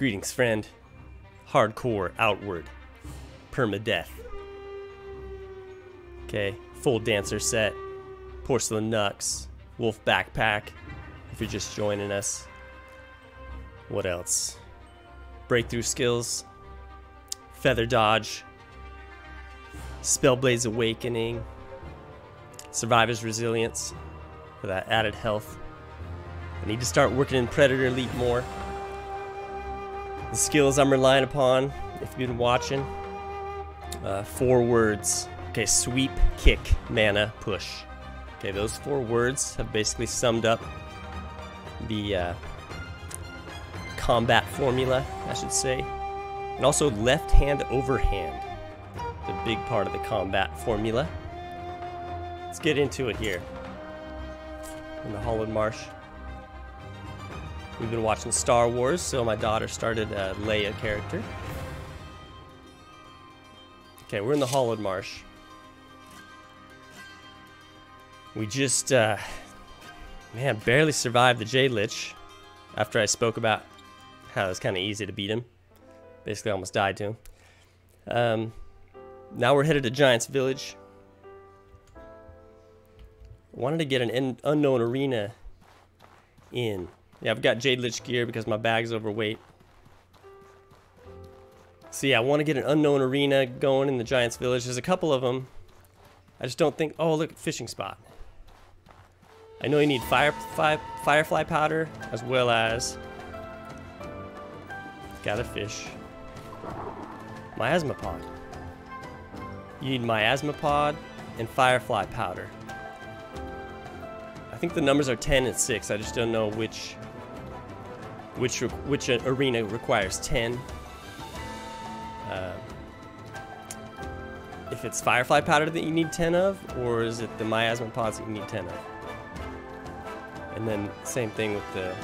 Greetings, friend. Hardcore, outward, permadeath. Okay, full dancer set, porcelain knucks, wolf backpack. If you're just joining us, what else? Breakthrough skills, feather dodge, spellblade's awakening, survivor's resilience for that added health. I need to start working in Predator Elite more. The skills I'm relying upon, if you've been watching, uh, four words. Okay, sweep, kick, mana, push. Okay, those four words have basically summed up the uh, combat formula, I should say. And also left hand overhand. The big part of the combat formula. Let's get into it here. In the Hallowed Marsh. We've been watching Star Wars, so my daughter started a Leia character. Okay, we're in the Hallowed Marsh. We just, uh, man, barely survived the Jade Lich after I spoke about how it was kind of easy to beat him. Basically, almost died to him. Um, now we're headed to Giant's Village. Wanted to get an unknown arena in. Yeah, I've got Jade Lich gear because my bag's overweight. So yeah, I want to get an unknown arena going in the Giants Village. There's a couple of them. I just don't think... Oh, look, fishing spot. I know you need fire, fire, firefly powder as well as... Gather fish. Miasma pod. You need miasma pod and firefly powder. I think the numbers are 10 and 6. I just don't know which which which arena requires 10. Uh, if it's Firefly Powder that you need 10 of, or is it the Miasma Pods that you need 10 of? And then same thing with the...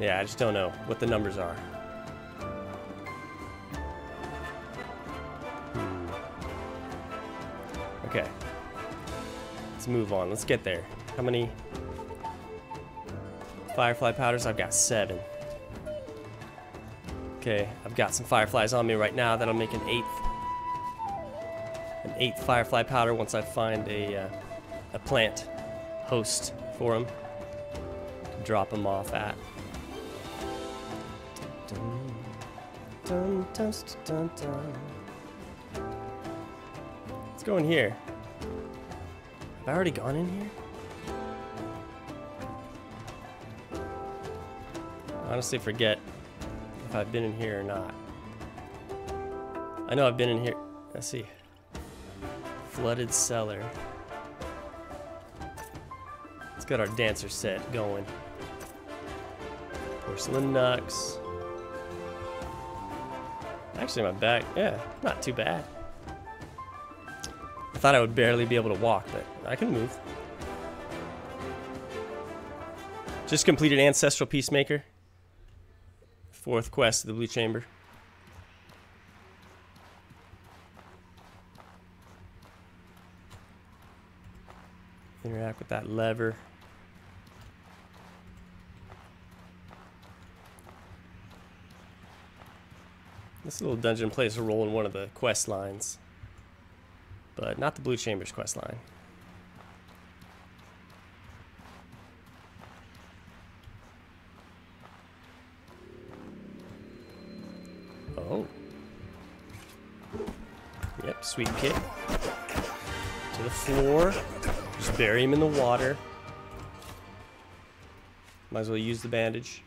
Yeah, I just don't know what the numbers are. Hmm. Okay. Let's move on. Let's get there. How many... Firefly powders, I've got seven. Okay, I've got some fireflies on me right now. That'll make an eighth. An eighth firefly powder once I find a, uh, a plant host for them. To drop them off at. Dun, dun, dun, Let's go in here. Have I already gone in here? Honestly forget if I've been in here or not. I know I've been in here. Let's see. Flooded cellar. Let's get our dancer set going. Porcelain knucks. Actually, my back, yeah, not too bad. I thought I would barely be able to walk, but I can move. Just completed Ancestral Peacemaker. Fourth quest of the Blue Chamber. Interact with that lever. This little dungeon plays a role in one of the quest lines, but not the Blue Chambers quest line. Sweet kick. To the floor. Just bury him in the water. Might as well use the bandage.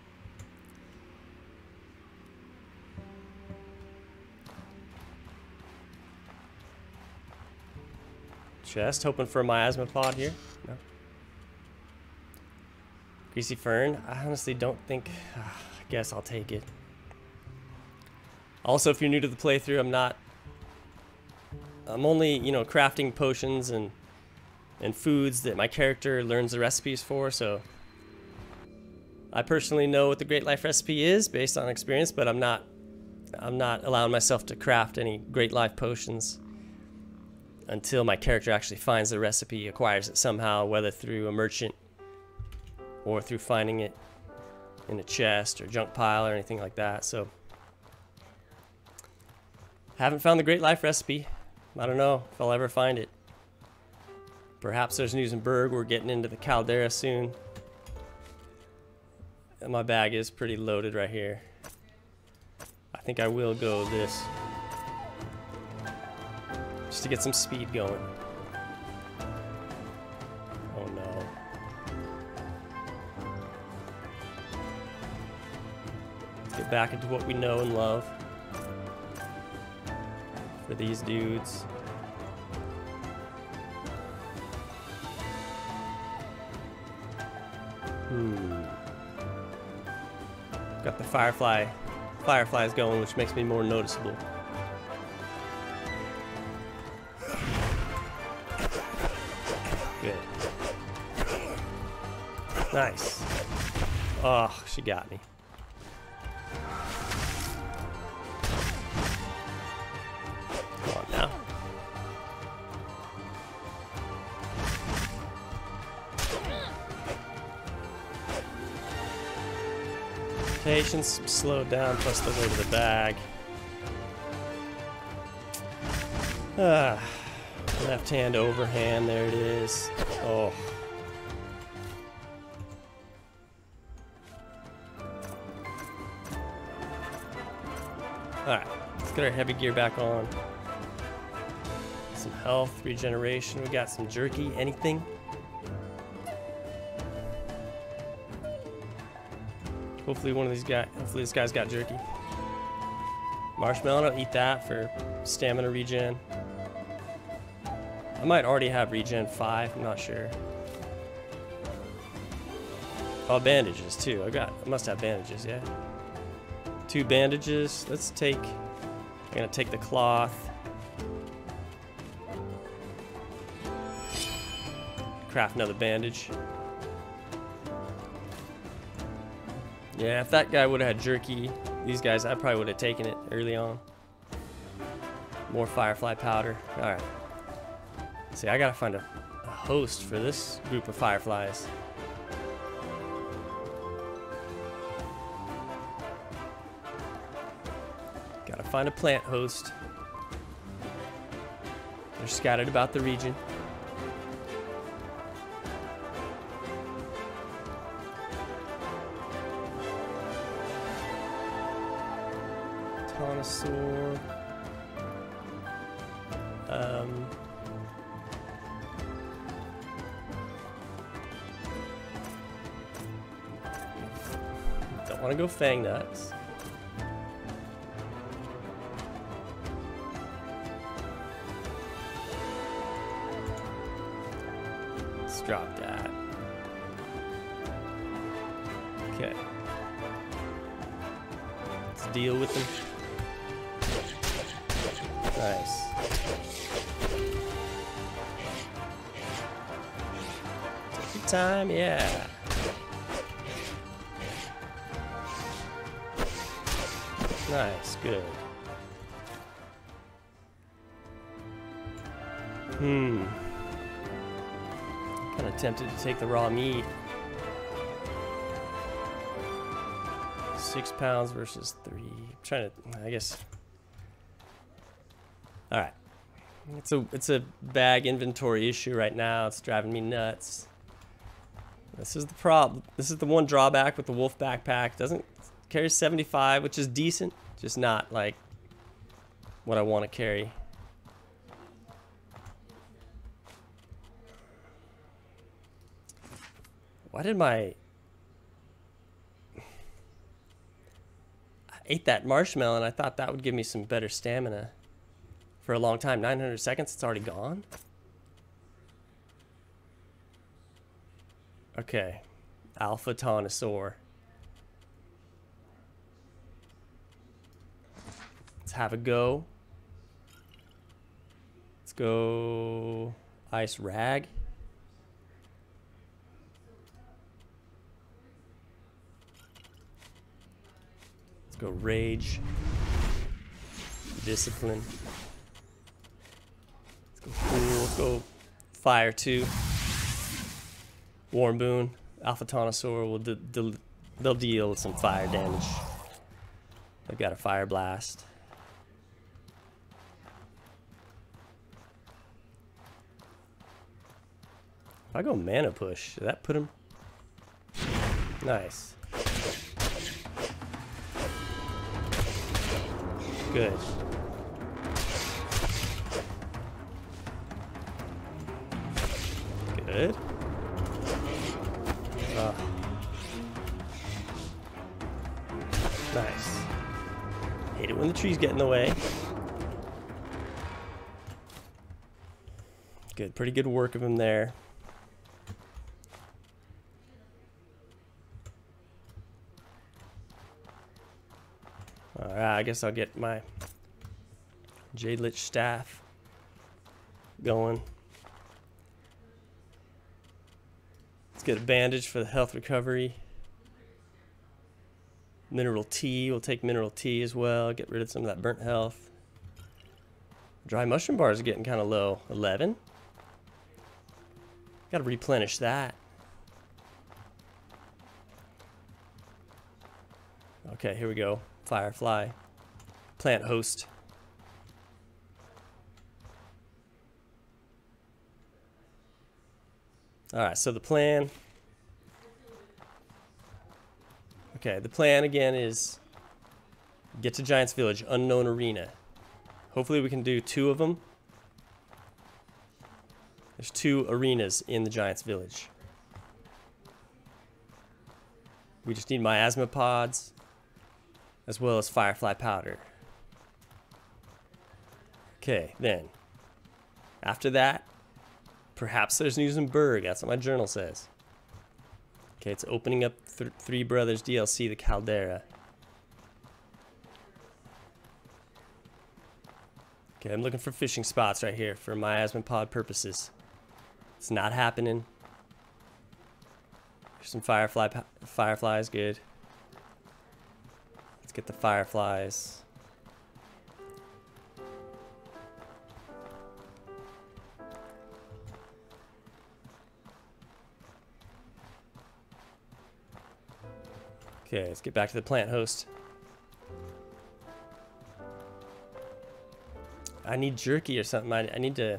Chest, hoping for a miasma pod here. No. Greasy Fern, I honestly don't think, uh, I guess I'll take it. Also, if you're new to the playthrough, I'm not I'm only, you know, crafting potions and and foods that my character learns the recipes for, so I personally know what the Great Life recipe is based on experience, but I'm not I'm not allowing myself to craft any Great Life potions until my character actually finds the recipe, acquires it somehow, whether through a merchant or through finding it in a chest or junk pile or anything like that. So haven't found the Great Life recipe. I don't know if I'll ever find it. Perhaps there's news in Berg. We're getting into the caldera soon. And my bag is pretty loaded right here. I think I will go this. Just to get some speed going. Oh no. Let's get back into what we know and love. For these dudes. Hmm. Got the firefly fireflies going, which makes me more noticeable. Good. Nice. Oh, she got me. Slowed down plus the weight of the bag. Ah, left hand overhand, there it is. Oh. Alright, let's get our heavy gear back on. Some health, regeneration, we got some jerky, anything? Hopefully one of these guys, hopefully this guy's got jerky. Marshmallow, I'll eat that for stamina regen. I might already have regen 5, I'm not sure. Oh, bandages too. I got, I must have bandages, yeah. Two bandages. Let's take, I'm gonna take the cloth. Craft another bandage. Yeah, if that guy would have had jerky, these guys, I probably would have taken it early on. More firefly powder. Alright. See, I gotta find a, a host for this group of fireflies. Gotta find a plant host. They're scattered about the region. Don't take the raw meat. Six pounds versus three. I'm trying to, I guess. All right. It's a it's a bag inventory issue right now. It's driving me nuts. This is the problem. This is the one drawback with the Wolf backpack. Doesn't carry 75, which is decent, just not like what I want to carry. Why did my I ate that marshmallow and I thought that would give me some better stamina for a long time. 900 seconds, it's already gone? Okay. Alpha Tuanosaur. Let's have a go. Let's go Ice Rag. Go Rage. Discipline. Let's go Cool. Let's go Fire 2. Warm Boon. Alpha Tuanosaur will they'll deal some fire damage. They've got a fire blast. If I go mana push, does that put him? Nice. Good. Good. Ah. Nice. Hate it when the trees get in the way. Good. Pretty good work of him there. Alright, I guess I'll get my Jade Lich staff going. Let's get a bandage for the health recovery. Mineral tea, we'll take mineral tea as well, get rid of some of that burnt health. Dry mushroom bars are getting kind of low. 11. Got to replenish that. Okay, here we go. Firefly. Plant host. Alright, so the plan... Okay, the plan again is get to Giants Village, unknown arena. Hopefully we can do two of them. There's two arenas in the Giants Village. We just need miasma pods as well as firefly powder. Okay, then. After that, perhaps there's news in Berg. That's what my journal says. Okay, it's opening up th Three Brothers DLC, the Caldera. Okay, I'm looking for fishing spots right here for miasma pod purposes. It's not happening. Some firefly fireflies, good. Let's get the fireflies. Okay, let's get back to the plant host. I need jerky or something. I, I need to...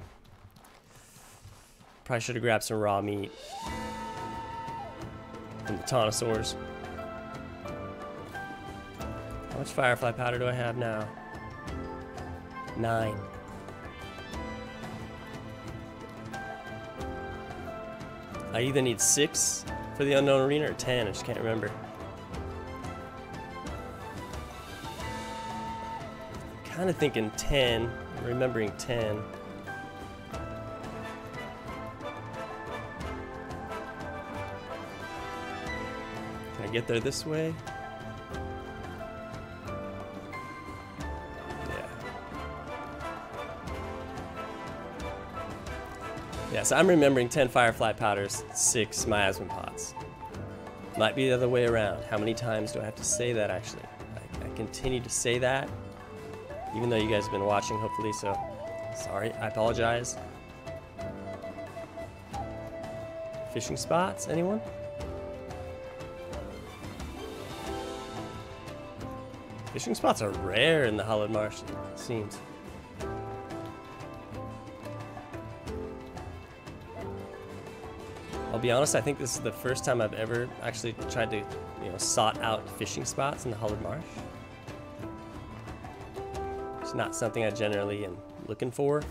Probably should have grabbed some raw meat. From the Tuanosaurs. Much firefly powder do I have now? Nine. I either need six for the unknown arena or ten, I just can't remember. Kind of thinking ten, remembering ten. Can I get there this way? So I'm remembering 10 Firefly Powders, 6 Miasma pods. Might be the other way around. How many times do I have to say that, actually? I, I continue to say that, even though you guys have been watching, hopefully, so sorry, I apologize. Fishing spots, anyone? Fishing spots are rare in the Hallowed Marsh, it seems. Be honest, I think this is the first time I've ever actually tried to, you know, sought out fishing spots in the Hallowed Marsh. It's not something I generally am looking for.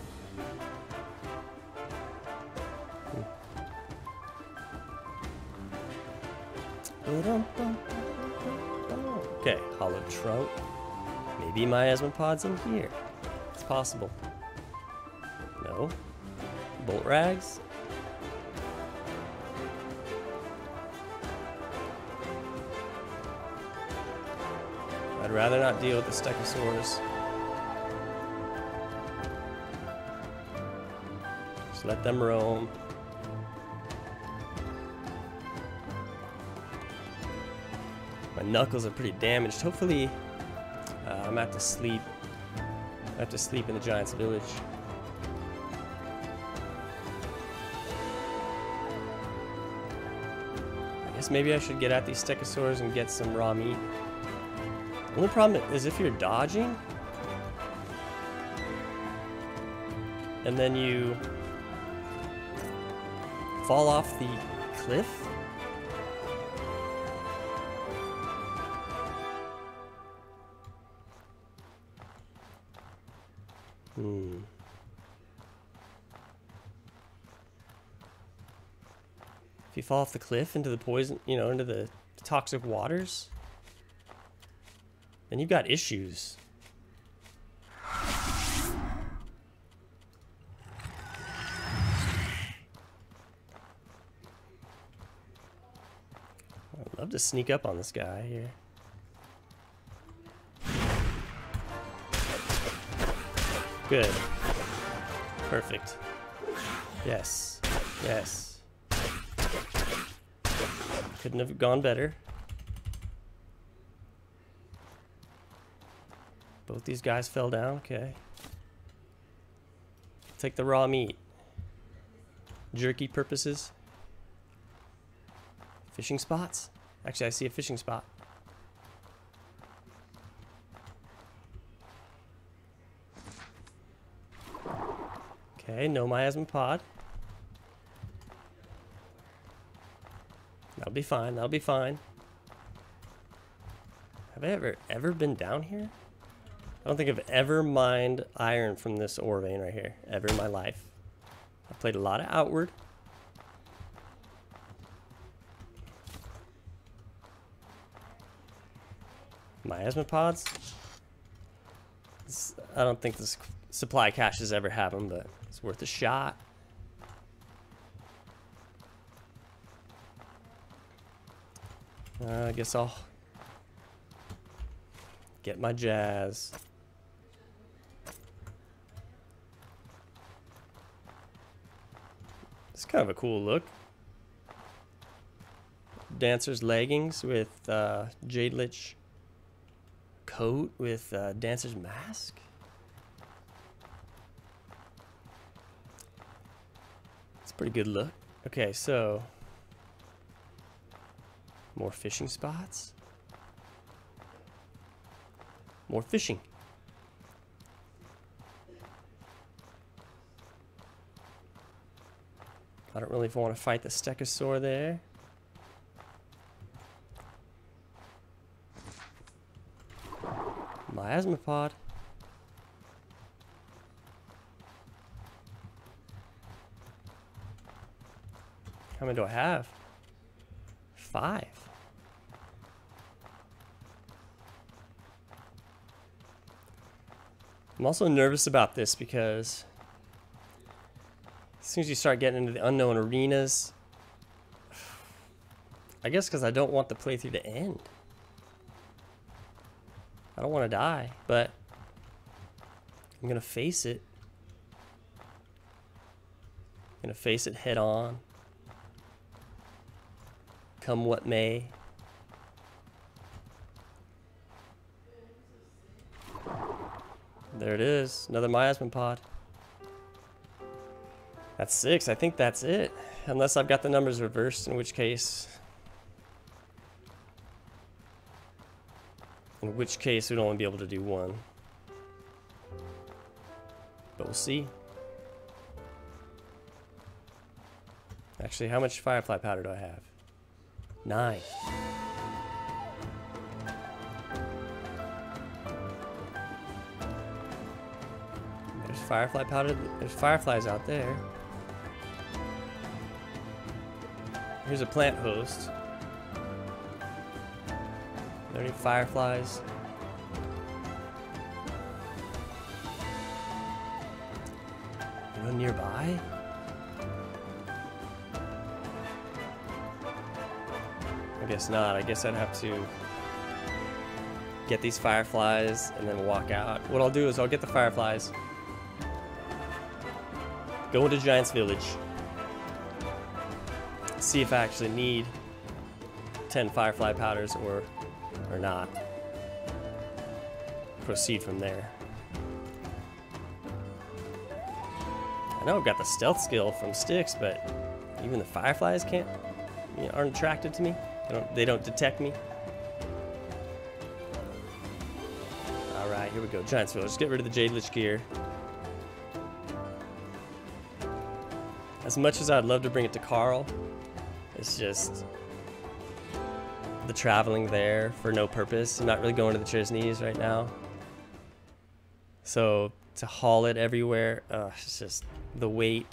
Okay, hollow trunk. Maybe miasma pod's in here. It's possible. No. Bolt rags? I'd rather not deal with the Stegosaurus. Just let them roam. My knuckles are pretty damaged. Hopefully, uh, I'm at to sleep. I have to sleep in the Giant's village. I guess maybe I should get at these stegosaurs and get some raw meat. Only problem is if you're dodging, and then you fall off the cliff. Hmm. If you fall off the cliff into the poison, you know, into the toxic waters, then you've got issues. I'd love to sneak up on this guy here. Good. Perfect. Yes. Yes. Couldn't have gone better. Both these guys fell down. Okay. Take the raw meat. Jerky purposes. Fishing spots? Actually, I see a fishing spot. Okay, no miasma pod. That'll be fine, that'll be fine. Have I ever, ever been down here? I don't think I've ever mined iron from this ore vein right here, ever in my life. I played a lot of Outward. Miasma pods? I don't think this supply caches ever have them, but it's worth a shot. Uh, I guess I'll get my jazz. Kind of a cool look. Dancer's leggings with uh, Jade Lich coat with uh, Dancer's mask. It's a pretty good look. Okay, so more fishing spots. More fishing. I don't really want to fight the stegosaur there. Miasma pod. How many do I have? Five. I'm also nervous about this because soon as you start getting into the unknown arenas, I guess because I don't want the playthrough to end. I don't want to die, but I'm going to face it. I'm going to face it head on. Come what may. There it is, another miasma pod. That's six, I think that's it. Unless I've got the numbers reversed, in which case In which case, we'd only be able to do one. But we'll see. Actually, how much firefly powder do I have? Nine. There's firefly powder. There's fireflies out there. Here's a plant host there any fireflies? Anyone nearby? I guess not. I guess I'd have to get these fireflies and then walk out. What I'll do is I'll get the fireflies, go into Giant's Village, see if I actually need 10 firefly powders or or not. Proceed from there. I know I've got the stealth skill from Styx, but even the fireflies can't you know, aren't attracted to me. They don't, they don't detect me. All right, here we go. Giants Let's get rid of the Jade Lich gear. As much as I'd love to bring it to Carl, it's just the traveling there for no purpose. I'm not really going to the Trisnees right now. So to haul it everywhere, uh, it's just the weight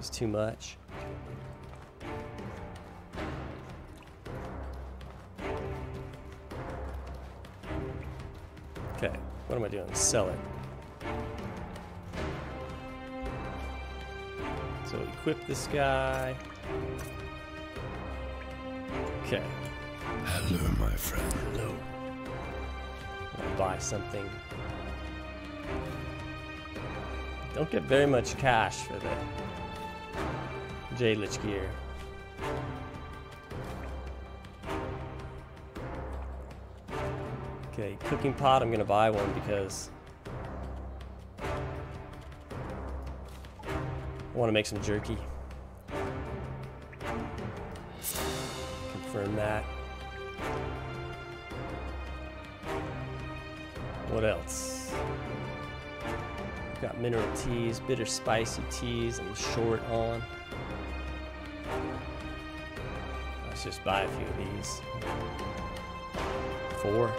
is too much. Okay, what am I doing? Sell it. So equip this guy. Okay. Hello, my friend. Hello. I'll buy something. Don't get very much cash for the Jade Lich gear. Okay, cooking pot, I'm gonna buy one because I want to make some jerky. Confirm that. What else? Got mineral teas, bitter spicy teas, and short on. Let's just buy a few of these. Four.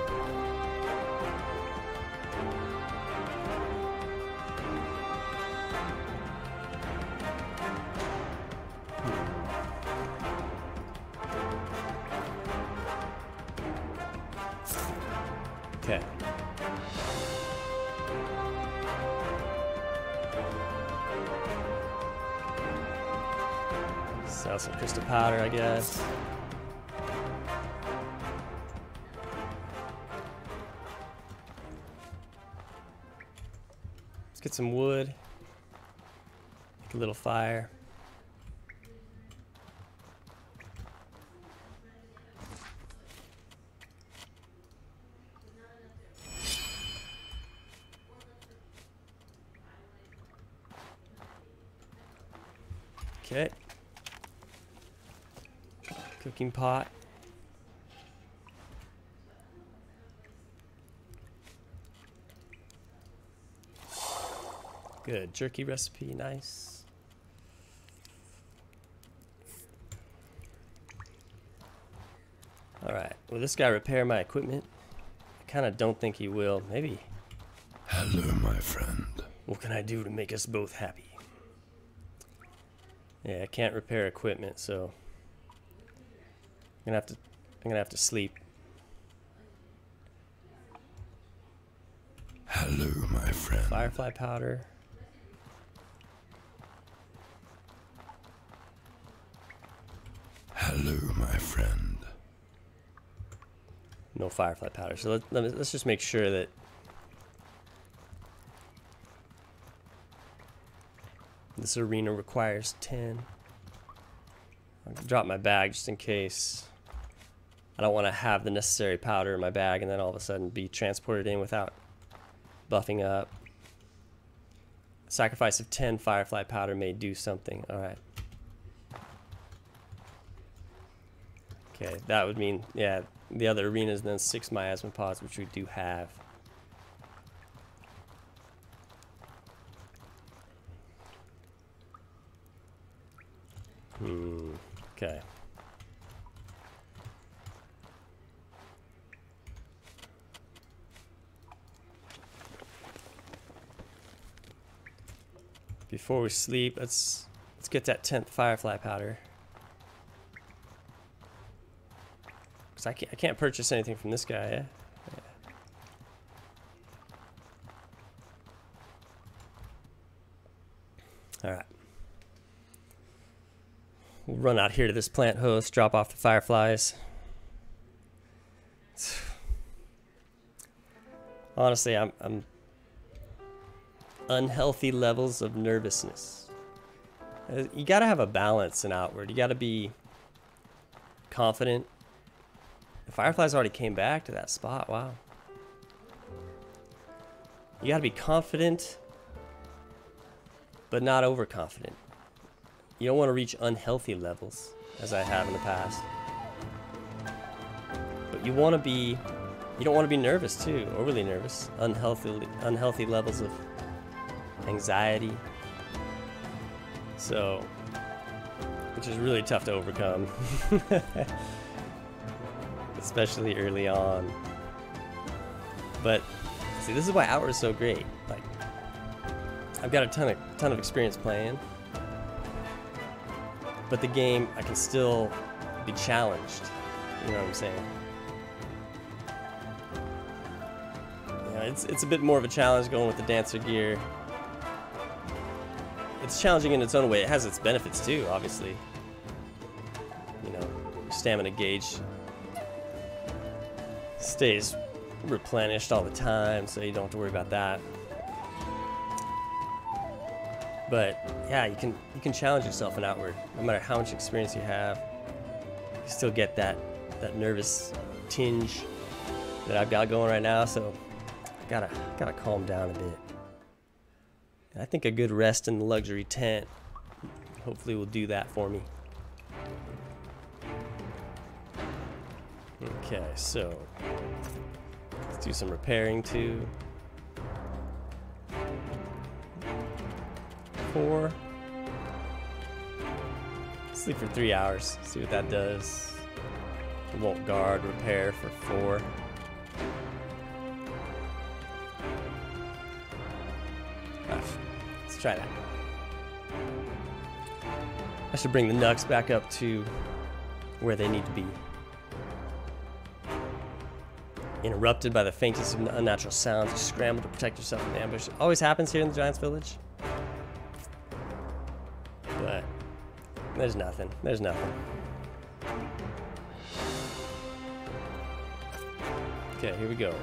Get some wood. Make a little fire. Okay. Cooking pot. Good. Jerky recipe, nice. Alright. Will this guy repair my equipment? I kind of don't think he will. Maybe. Hello, my friend. What can I do to make us both happy? Yeah, I can't repair equipment, so I'm gonna have to I'm gonna have to sleep. Hello, my friend. Firefly powder. Hello, my friend. No firefly powder. So let, let me, let's just make sure that this arena requires 10. I'll drop my bag just in case. I don't want to have the necessary powder in my bag and then all of a sudden be transported in without buffing up. Sacrifice of 10 firefly powder may do something. Alright. Okay, that would mean, yeah, the other arenas and then six miasma pods, which we do have. Hmm, okay. Before we sleep, let's let's get that 10th firefly powder. Cause I can't, I can't purchase anything from this guy, yeah? yeah. Alright. We'll run out here to this plant host, drop off the fireflies. Honestly, I'm, I'm unhealthy levels of nervousness. Uh, You gotta have a balance in outward. You gotta be confident the Fireflies already came back to that spot. Wow. You gotta be confident, but not overconfident. You don't want to reach unhealthy levels, as I have in the past. But you want to be, you don't want to be nervous too, overly nervous, unhealthy, unhealthy levels of anxiety. So, which is really tough to overcome, especially early on. But see, this is why Outward is so great. Like, I've got a ton of ton of experience playing, but the game I can still be challenged. You know what I'm saying? Yeah, it's it's a bit more of a challenge going with the dancer gear. It's challenging in its own way. It has its benefits too, obviously. You know, stamina gauge stays replenished all the time, so you don't have to worry about that. But yeah, you can you can challenge yourself in outward, no matter how much experience you have. You still get that that nervous tinge that I've got going right now, so I gotta gotta calm down a bit. I think a good rest in the luxury tent hopefully will do that for me. Okay, so do some repairing too. Four. Sleep for three hours. See what that does. Won't guard repair for four. Let's try that. I should bring the Nux back up to where they need to be. Interrupted by the faintest of unnatural sounds, you scramble to protect yourself from the ambush. Always happens here in the Giants Village. But there's nothing. There's nothing. Okay, here we go.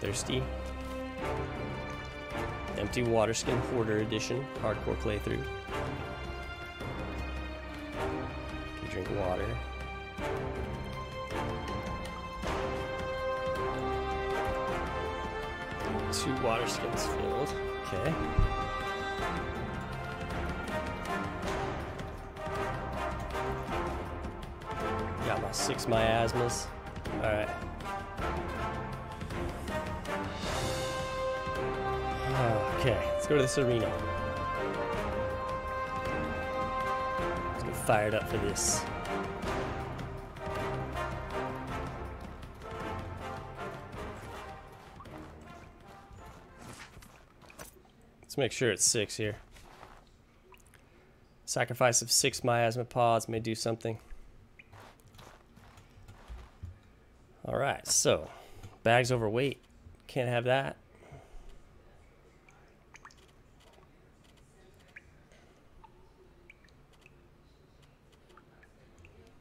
Thirsty. Empty water skin hoarder edition, hardcore playthrough. Water skins filled. Okay. Got my six miasmas. Alright. Okay, let's go to this arena. Let's get fired up for this. Make sure it's six here. Sacrifice of six miasma pods may do something. All right, so bags overweight. Can't have that.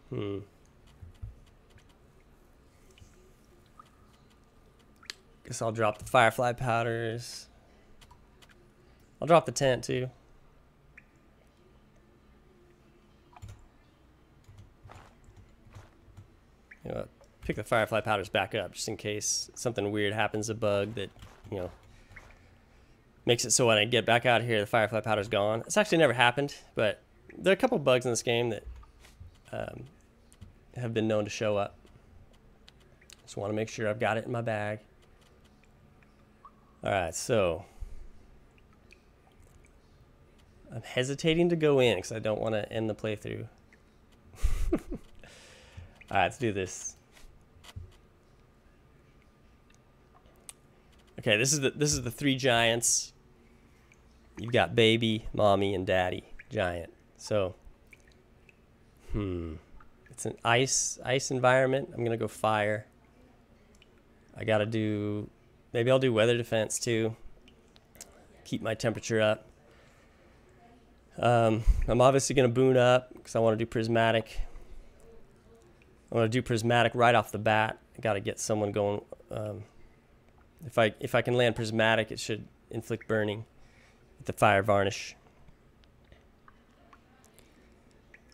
Hmm. Guess I'll drop the firefly powders. I'll drop the tent too. You know, pick the firefly powders back up just in case something weird happens, a bug that, you know, makes it so when I get back out here, the firefly powder's gone. It's actually never happened, but there are a couple bugs in this game that um, have been known to show up. Just want to make sure I've got it in my bag. All right, so I'm hesitating to go in because I don't want to end the playthrough. All right, let's do this. Okay, this is the this is the three giants. You've got baby, mommy, and daddy giant. So, hmm, it's an ice ice environment. I'm gonna go fire. I gotta do maybe I'll do weather defense too. Keep my temperature up. Um, I'm obviously gonna boon up because I want to do prismatic. I want to do prismatic right off the bat. I got to get someone going. Um, if I if I can land prismatic, it should inflict burning with the fire varnish.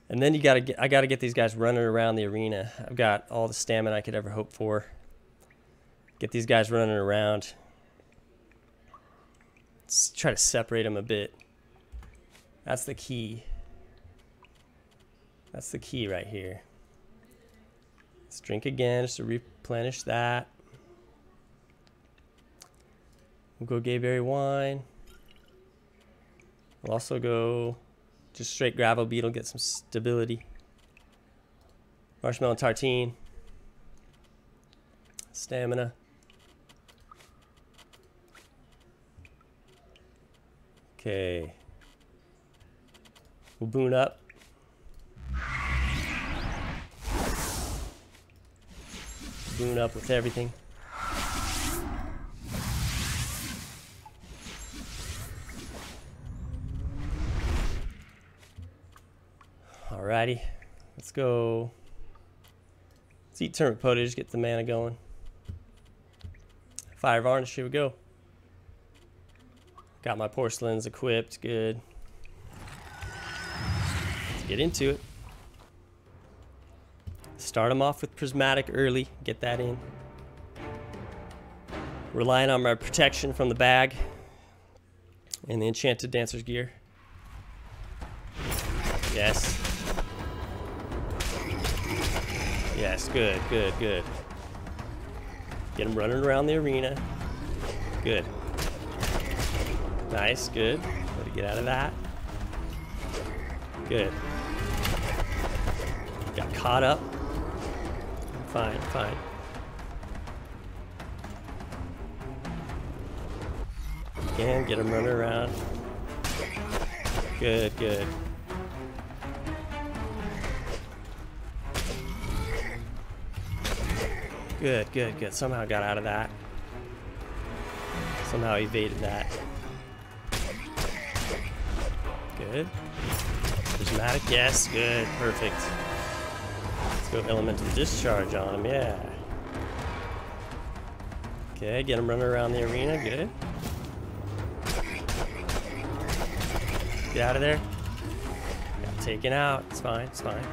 And then you gotta get I gotta get these guys running around the arena. I've got all the stamina I could ever hope for. Get these guys running around. Let's try to separate them a bit. That's the key. That's the key right here. Let's drink again just to replenish that. We'll go Gaberry wine. We'll also go just straight gravel beetle, get some stability. Marshmallow tartine. Stamina. Okay. We'll boon up. Boon up with everything. Alrighty, let's go. Let's eat turnip pottage, get the mana going. Fire varnish, here we go. Got my porcelains equipped, good. Get into it. Start them off with prismatic early, get that in. Relying on my protection from the bag and the enchanted dancer's gear. Yes. Yes, good, good, good. Get him running around the arena. Good. Nice, good. Let get out of that. Good. Caught up. Fine, fine. Again, get him running around. Good, good. Good, good, good. Somehow got out of that. Somehow evaded that. Good. Prismatic, yes, good, perfect. Go elemental discharge on him, yeah. Okay, get him running around the arena, good. Get out of there. Got taken out, it's fine, it's fine.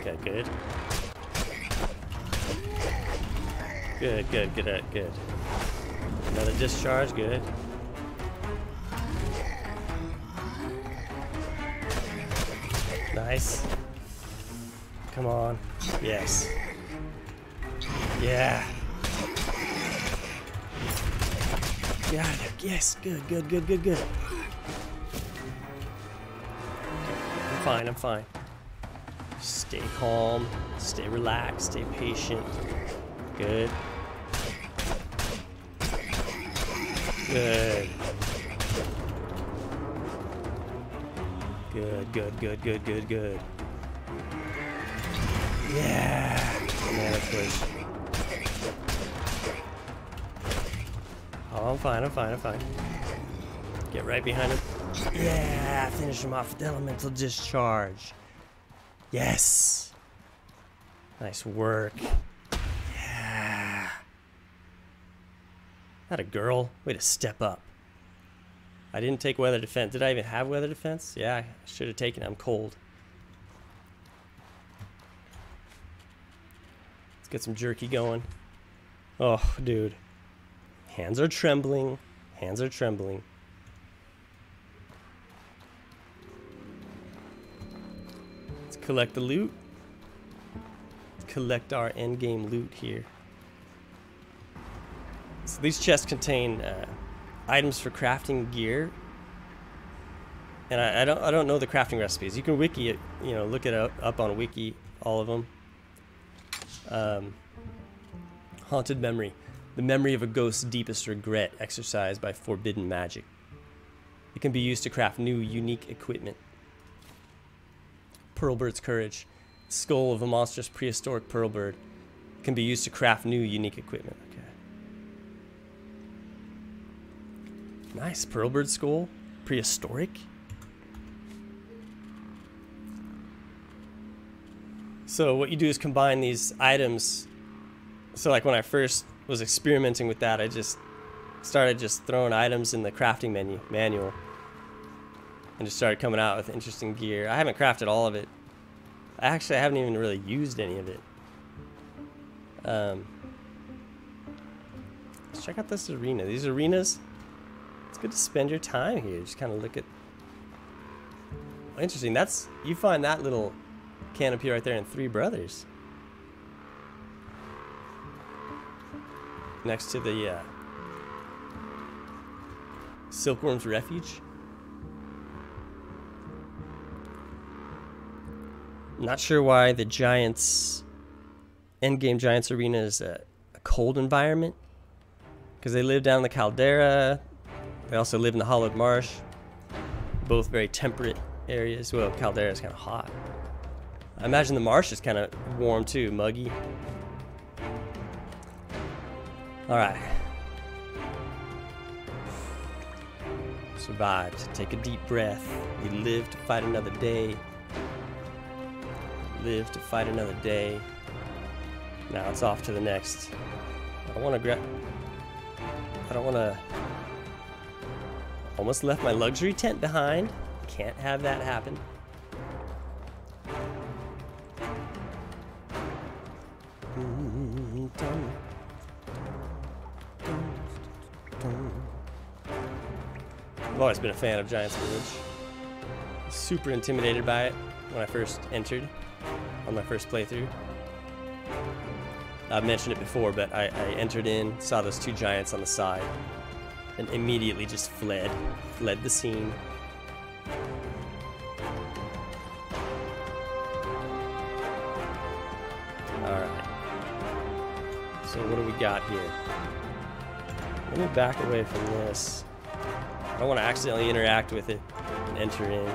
Okay, good. Good, good, good, uh, good. Another discharge, good. Nice. Come on. Yes. Yeah. Of there. Yes, good, good, good, good, good. I'm fine, I'm fine. Stay calm, stay relaxed, stay patient. Good. Good. Good, good, good, good, good, good. Yeah. Mana push. Oh, I'm fine, I'm fine, I'm fine. Get right behind him. Yeah, finish him off with elemental discharge. Yes. Nice work. Yeah. Not a girl. Way to step up. I didn't take weather defense. Did I even have weather defense? Yeah, I should have taken it. I'm cold. Let's get some jerky going. Oh, dude. Hands are trembling. Hands are trembling. Let's collect the loot. Collect our endgame loot here. So these chests contain uh, items for crafting gear. And I, I, don't I don't know the crafting recipes. You can wiki it, you know, look it up, up on wiki, all of them. Um, haunted memory. The memory of a ghost's deepest regret exercised by forbidden magic. It can be used to craft new, unique equipment. Pearlbird's Courage. Skull of a monstrous prehistoric pearlbird. Can be used to craft new, unique equipment. Okay. Nice. Pearlbird skull. Prehistoric. So what you do is combine these items. So like when I first was experimenting with that, I just started just throwing items in the crafting menu manual and just started coming out with interesting gear. I haven't crafted all of it. I actually, haven't even really used any of it. Um, let's check out this arena. These arenas, it's good to spend your time here. Just kind of look at. Interesting. That's you find that little canopy right there and three brothers. Next to the uh, Silkworm's Refuge. Not sure why the Giants Endgame Giants Arena is a, a cold environment. Because they live down in the caldera. They also live in the Hallowed Marsh. Both very temperate areas. Well, caldera is kind of hot. I imagine the marsh is kind of warm too, muggy. Alright. Survived. Take a deep breath. We live to fight another day. Live to fight another day. Now it's off to the next. I don't want to grab. I don't want to. Almost left my luxury tent behind. Can't have that happen. I've always been a fan of Giants Village. Super intimidated by it when I first entered on my first playthrough. I've mentioned it before, but I, I entered in, saw those two giants on the side, and immediately just fled, fled the scene. Alright. So what do we got here? Let me back away from this. I don't want to accidentally interact with it and enter in.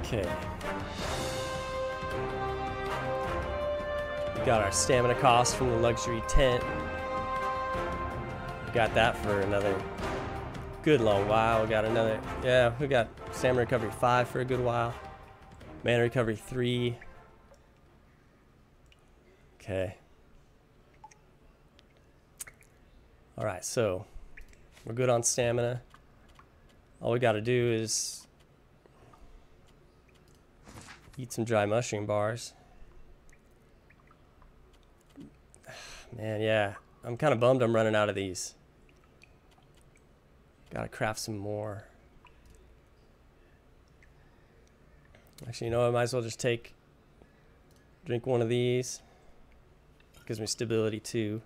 Okay. We got our stamina cost from the luxury tent. Got that for another good long while. We got another, yeah, we got stamina recovery 5 for a good while. Mana recovery 3. Okay. Alright, so we're good on stamina. All we gotta do is eat some dry mushroom bars. Man, yeah. I'm kind of bummed I'm running out of these. Gotta craft some more. Actually, you know, I might as well just take, drink one of these. Gives me stability too.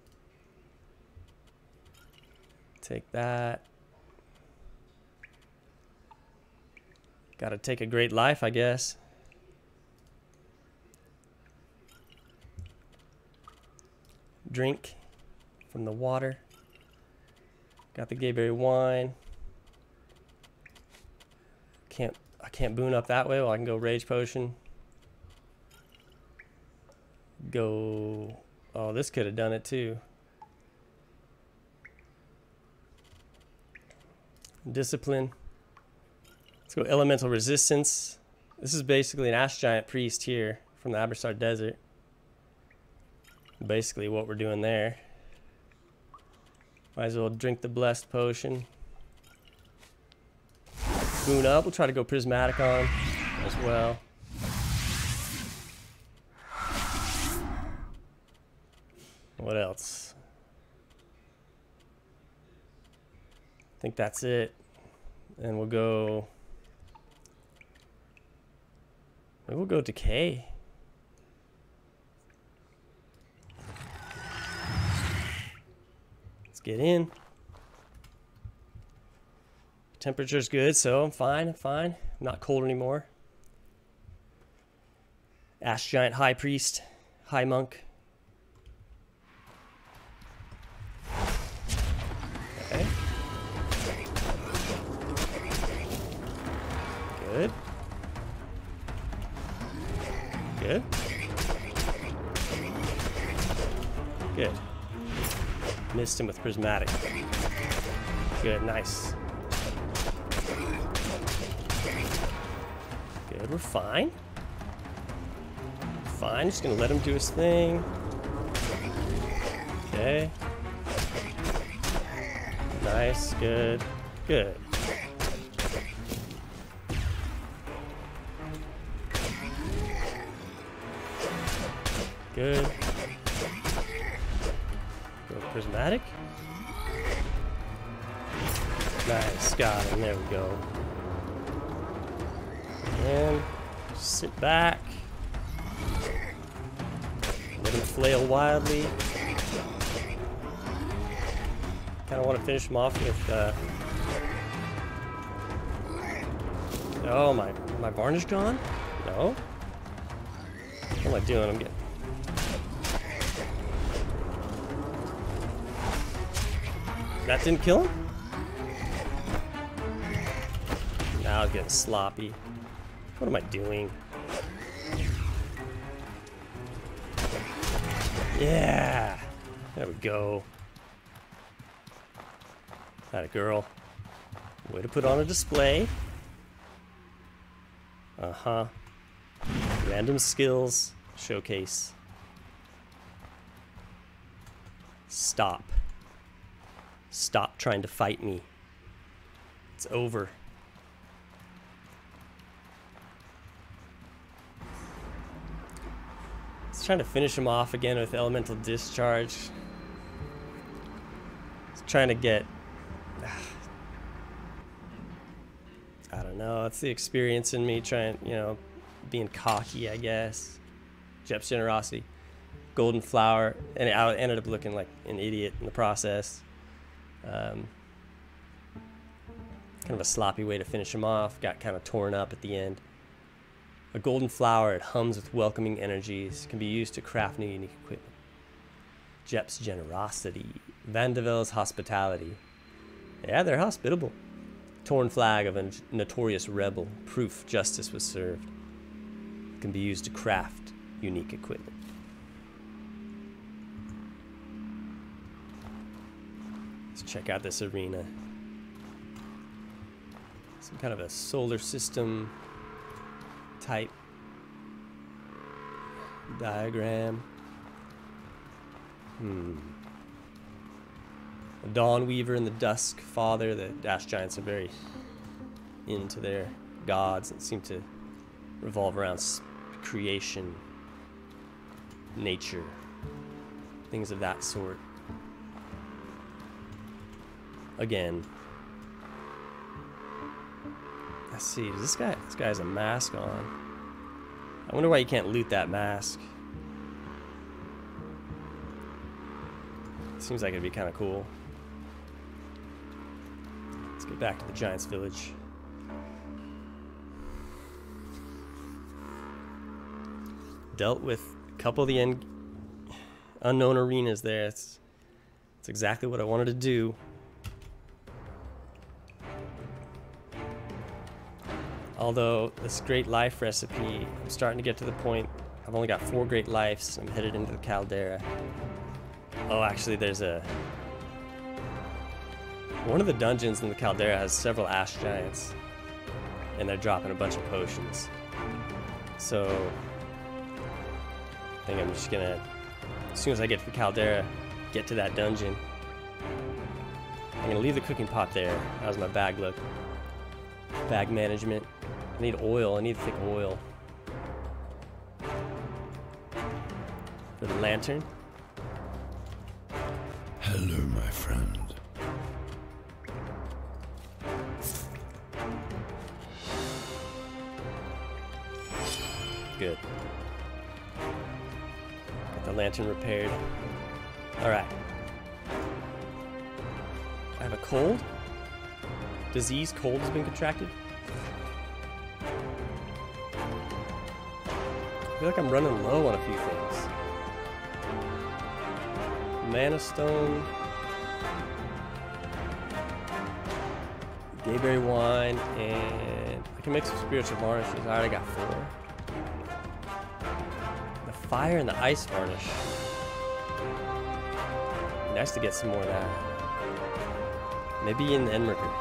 Take that. Gotta take a great life, I guess. drink from the water. Got the Gaberry wine. Can't I can't boon up that way. Well, I can go Rage Potion. Go. Oh, this could have done it too. Discipline. Let's go Elemental Resistance. This is basically an Ash Giant Priest here from the Abrasar Desert basically what we're doing there. Might as well drink the blessed potion. Boon up. We'll try to go prismatic on as well. What else? I think that's it. And we'll go... Maybe we'll go decay. Let's get in. Temperature's good, so I'm fine. I'm fine. I'm not cold anymore. Ash Giant High Priest, High Monk. Okay. Good. Good. Good. Missed him with Prismatic. Good, nice. Good, we're fine. Fine, just gonna let him do his thing. Okay. Nice, good, good. Good prismatic. Nice, got him. There we go. And sit back. Let him flail wildly. Kind of want to finish him off with. Uh... Oh my, my varnish gone? No. What am I doing? I'm getting. That didn't kill him? Now it's getting sloppy. What am I doing? Yeah! There we go. That a girl. Way to put on a display. Uh-huh. Random skills showcase. Stop. Stop trying to fight me. It's over. It's trying to finish him off again with elemental discharge. It's trying to get I don't know. It's the experience in me trying, you know, being cocky, I guess. Gep's generosity. Golden flower. And I ended up looking like an idiot in the process. Um, kind of a sloppy way to finish him off. Got kind of torn up at the end. A golden flower, it hums with welcoming energies, can be used to craft new unique equipment. Gep's generosity. Vendavel's hospitality. Yeah, they're hospitable. Torn flag of a notorious rebel, proof justice was served. Can be used to craft unique equipment. Let's check out this arena. Some kind of a solar system type diagram. Hmm. The Dawn Weaver and the Dusk Father, the Ash Giants are very into their gods that seem to revolve around creation, nature, things of that sort. Again, let's see. This guy? This guy has a mask on. I wonder why you can't loot that mask. Seems like it'd be kind of cool. Let's get back to the Giants Village. Dealt with a couple of the un unknown arenas there. It's, it's exactly what I wanted to do. Although this great life recipe, I'm starting to get to the point. I've only got four great lives. I'm headed into the caldera. Oh, actually, there's a one of the dungeons in the caldera has several ash giants, and they're dropping a bunch of potions. So I think I'm just gonna, as soon as I get to the caldera, get to that dungeon. I'm gonna leave the cooking pot there. How's my bag look? Bag management. I need oil. I need thick oil. The lantern. Hello, my friend. Good. Got the lantern repaired. Alright. I have a cold? Disease cold has been contracted? Feel like I'm running low on a few things. Mana Stone. Gaberry Wine, and I can make some Spiritual Varnishes. I already got four. The Fire and the Ice Varnish. Nice to get some more of that. Maybe in the Enmerkar.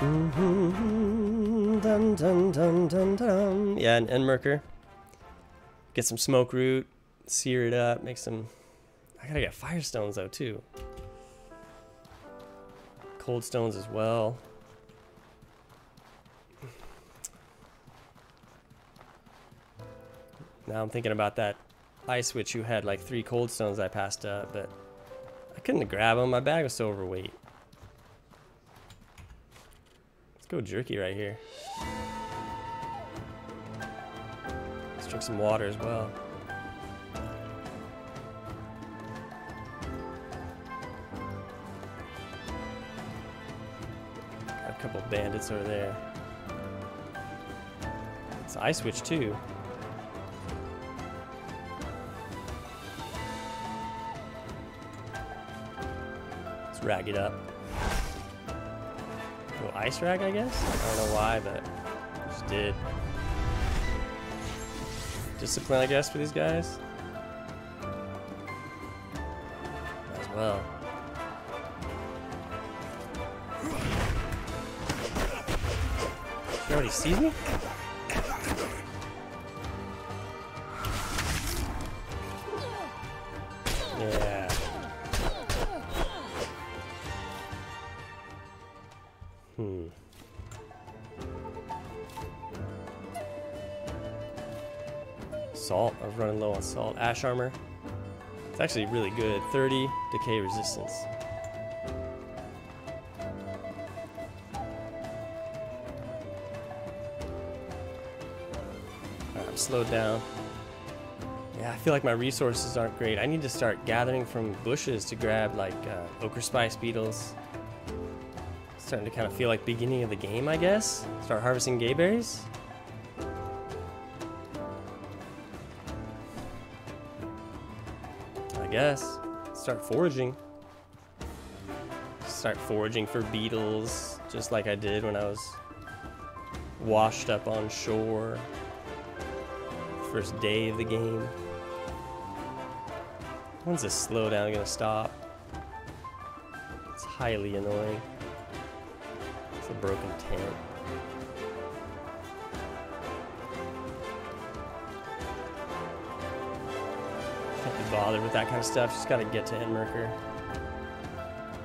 Mm-hmm. Dun, dun, dun, dun, dun. Yeah, an Enmerkar. Get some smoke root, sear it up, make some. I gotta get firestones though too. Cold stones as well. Now I'm thinking about that ice witch who had like three cold stones I passed up, but I couldn't grab them. My bag was so overweight. Go jerky right here. Let's drink some water as well. Got a couple bandits over there. It's eye switch too. Let's rag it up. Ice rag, I guess? I don't know why, but just did. Discipline, I guess, for these guys. As well. She already sees me? Ash armor. It's actually really good. 30 decay resistance. I'm slowed down. Yeah, I feel like my resources aren't great. I need to start gathering from bushes to grab like uh, ochre spice beetles. Starting to kind of feel like beginning of the game, I guess. Start harvesting gaberries. Guess. Start foraging. Start foraging for beetles, just like I did when I was washed up on shore. First day of the game. When's this slowdown gonna stop? It's highly annoying. It's a broken tent. Bothered with that kind of stuff. Just gotta get to Enmerkar.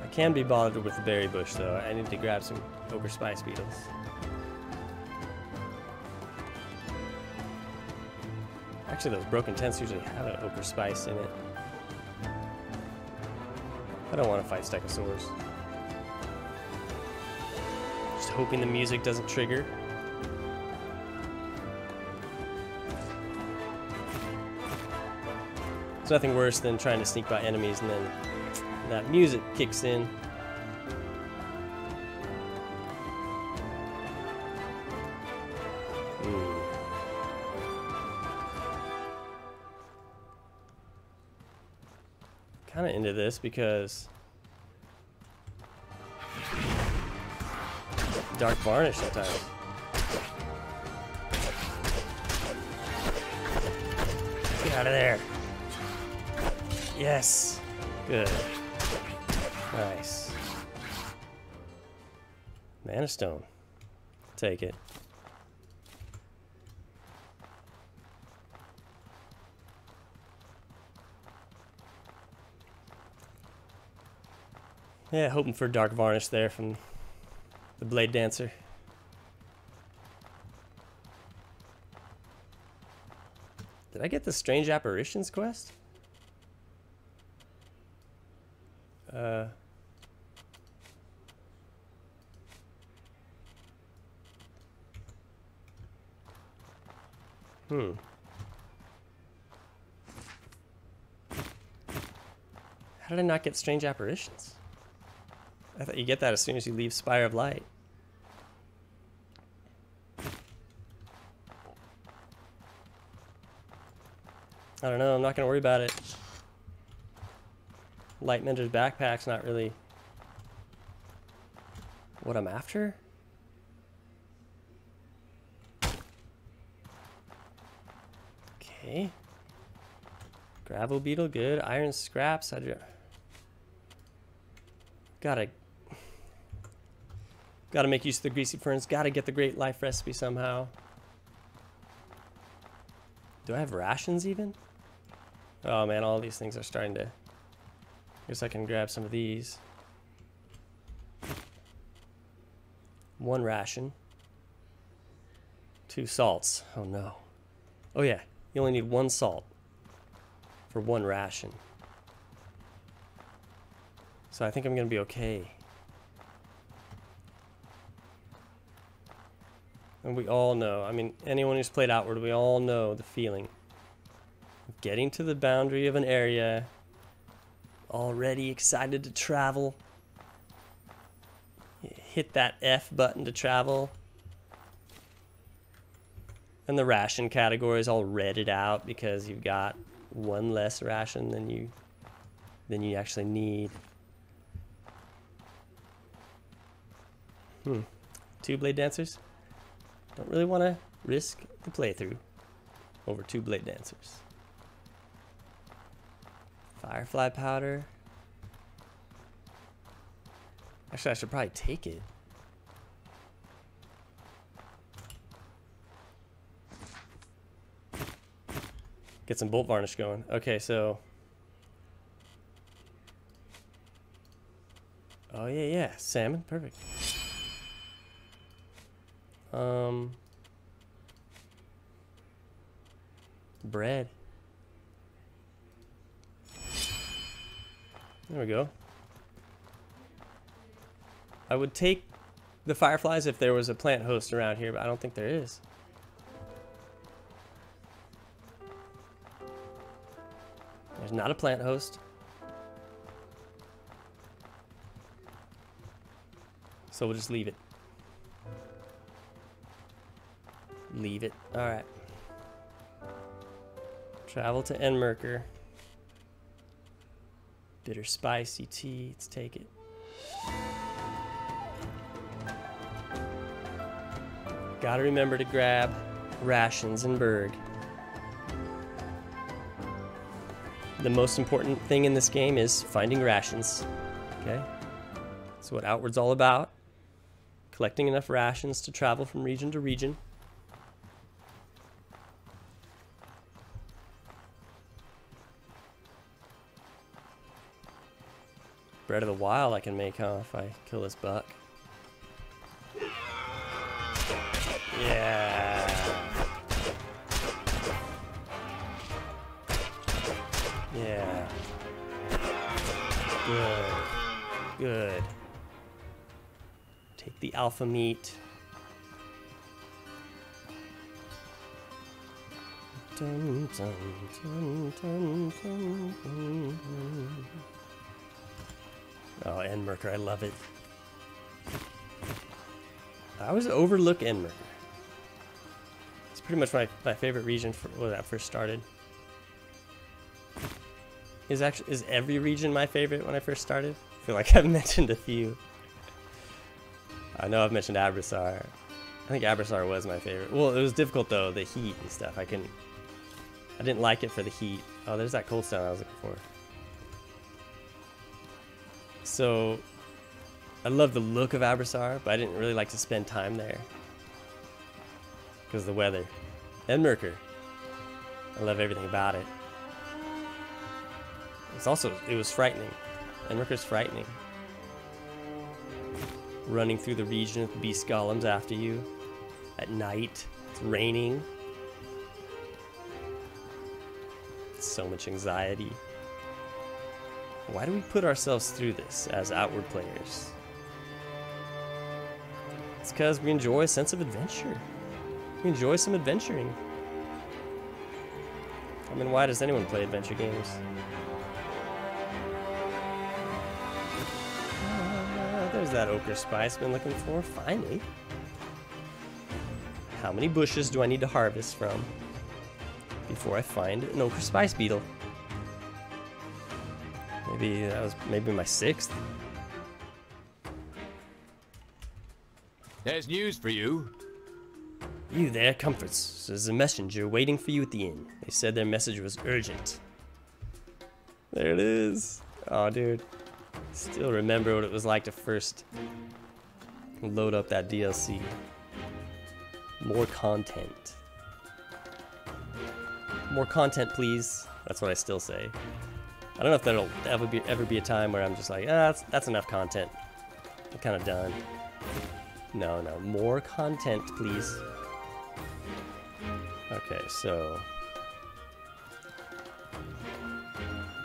I can be bothered with the berry bush though. I need to grab some ochre spice beetles. Actually, those broken tents usually have an ochre spice in it. I don't want to fight Stegosaurus. Just hoping the music doesn't trigger. There's nothing worse than trying to sneak by enemies and then that music kicks in. Hmm. Kind of into this because dark varnish sometimes. Get out of there. Yes. Good. Nice. Mana stone. Take it. Yeah, hoping for dark varnish there from the blade dancer. Did I get the strange apparitions quest? Uh Hmm. How did I not get strange apparitions? I thought you get that as soon as you leave Spire of Light. I don't know, I'm not gonna worry about it. Lightmender's backpack's not really what I'm after. Okay. Gravel beetle, good. Iron scraps. I. Gotta Gotta make use of the greasy ferns. Gotta get the great life recipe somehow. Do I have rations even? Oh man, all these things are starting to... Guess I can grab some of these. One ration. Two salts. Oh no. Oh yeah, you only need one salt for one ration. So I think I'm gonna be okay. And we all know, I mean, anyone who's played Outward, we all know the feeling. Getting to the boundary of an area, already excited to travel. Hit that F button to travel. And the ration category is all redded out because you've got one less ration than you than you actually need. Hmm. Two blade dancers? Don't really want to risk the playthrough over two blade dancers. Firefly powder. Actually, I should probably take it. Get some bolt varnish going. Okay, so. Oh, yeah, yeah. Salmon. Perfect. Um. Bread. There we go. I would take the fireflies if there was a plant host around here, but I don't think there is. There's not a plant host. So we'll just leave it. Leave it. Alright. Travel to Enmerkar. Bitter spicy tea. Let's take it. Gotta remember to grab rations and Berg. The most important thing in this game is finding rations. Okay? That's what Outward's all about. Collecting enough rations to travel from region to region. Bread of the Wild I can make, huh, if I kill this buck. Yeah. Yeah. Good. Good. Take the alpha meat. Dun, dun, dun, Oh, Enmerkar, I love it. I always overlook Enmerkar. It's pretty much my, my favorite region for when that first started. Is actually is every region my favorite when I first started? I feel like I've mentioned a few. I know I've mentioned Abrasar. I think Abrasar was my favorite. Well, it was difficult though, the heat and stuff. I can I didn't like it for the heat. Oh, there's that cold stone I was looking for. So, I love the look of Abrasar, but I didn't really like to spend time there. Because of the weather. Enmerkar. I love everything about it. It's also, it was frightening. Enmerkar's frightening. Running through the region with beast golems after you. At night. It's raining. So much anxiety. Why do we put ourselves through this as outward players? It's because we enjoy a sense of adventure. We enjoy some adventuring. I mean, why does anyone play adventure games? Uh, there's that ochre spice been looking for, finally. How many bushes do I need to harvest from before I find an ochre spice beetle? Maybe that was maybe my sixth. There's news for you. You there, Comforts. There's a messenger waiting for you at the inn. They said their message was urgent. There it is. Oh, dude. Still remember what it was like to first load up that DLC. More content. More content, please. That's what I still say. I don't know if there'll ever be ever be a time where I'm just like, ah, that's that's enough content. I'm kind of done. No, no, more content, please. Okay, so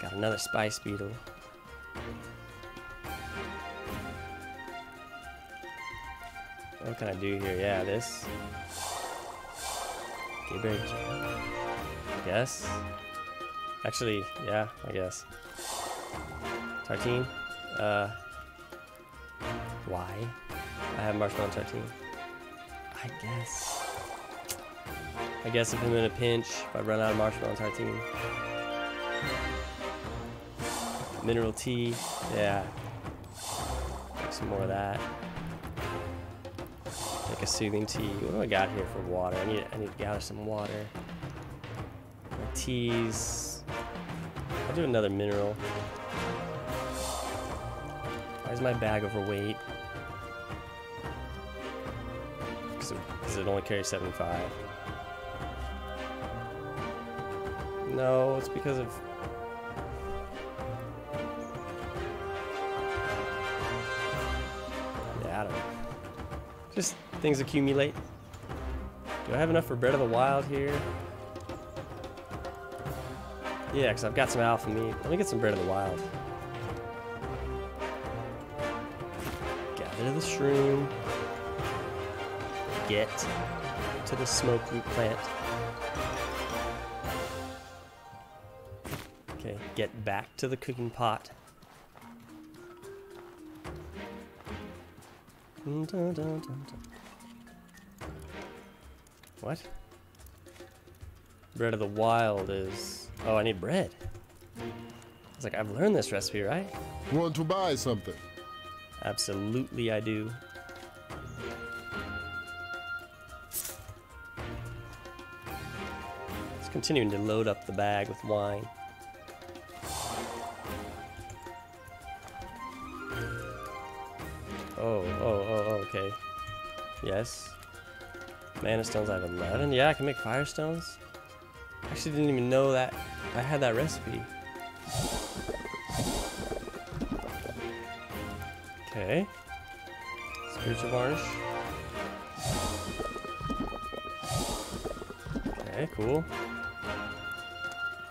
got another spice beetle. what can I do here? Yeah, this. Gaberry jam. Actually, yeah, I guess. Tartine. Uh, why? I have marshmallow tartine. I guess. I guess if I'm in a pinch, if I run out of marshmallow tartine. Mineral tea, yeah. Make some more of that. Make a soothing tea. What do I got here for water? I need I need to gather some water. Teas. I'll do another mineral. Why is my bag overweight? Because it, it only carries 75. No, it's because of Yeah, I don't know. Just things accumulate. Do I have enough for Bread of the Wild here? Yeah, because I've got some alpha meat. Let me get some Bread of the Wild. Gather to the shroom. Get to the smoke root plant. Okay, get back to the cooking pot. What? Bread of the Wild is. Oh, I need bread. I was like, I've learned this recipe, right? Want to buy something? Absolutely, I do. It's continuing to load up the bag with wine. Oh, oh, oh, oh, okay. Yes. Mana stones, I have 11. Yeah, I can make fire stones. Actually, didn't even know that I had that recipe. Okay. Spiritual varnish. Okay, cool.